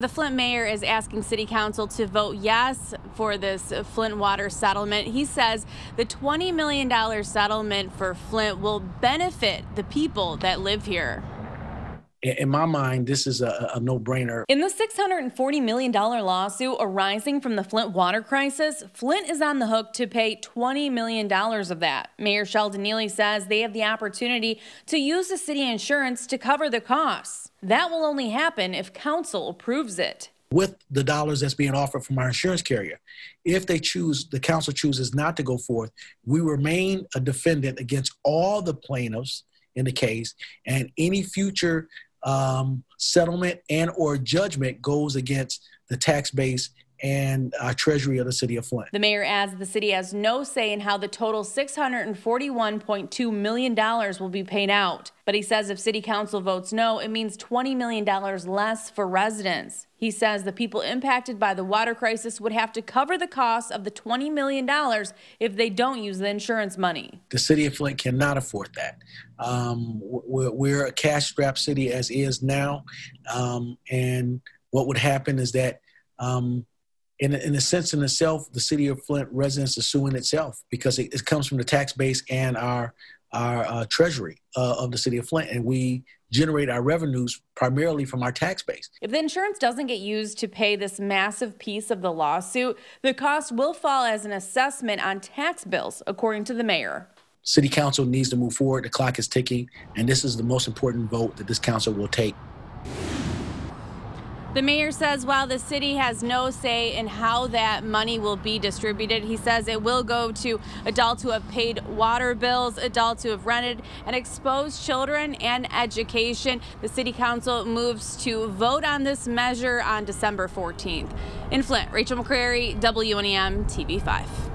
The Flint mayor is asking city council to vote yes for this Flint water settlement. He says the $20 million settlement for Flint will benefit the people that live here. In my mind, this is a, a no brainer. In the $640 million lawsuit arising from the Flint water crisis, Flint is on the hook to pay $20 million of that. Mayor Sheldon Neeley says they have the opportunity to use the city insurance to cover the costs. That will only happen if council approves it. With the dollars that's being offered from our insurance carrier. If they choose, the council chooses not to go forth, we remain a defendant against all the plaintiffs in the case, and any future um, settlement and or judgment goes against the tax base and uh, treasury of the city of Flint. The mayor adds the city has no say in how the total $641.2 million will be paid out. But he says if city council votes no, it means $20 million less for residents. He says the people impacted by the water crisis would have to cover the cost of the $20 million if they don't use the insurance money. The city of Flint cannot afford that. Um, we're, we're, a cash strapped city as is now. Um, and what would happen is that um, in, in a sense in itself, the city of Flint residents are suing itself because it, it comes from the tax base and our our uh, treasury uh, of the city of Flint, and we generate our revenues primarily from our tax base. If the insurance doesn't get used to pay this massive piece of the lawsuit, the cost will fall as an assessment on tax bills, according to the mayor. City council needs to move forward. The clock is ticking, and this is the most important vote that this council will take. The mayor says while the city has no say in how that money will be distributed, he says it will go to adults who have paid water bills, adults who have rented and exposed children, and education. The city council moves to vote on this measure on December 14th. In Flint, Rachel McCrary, WNEM TV 5.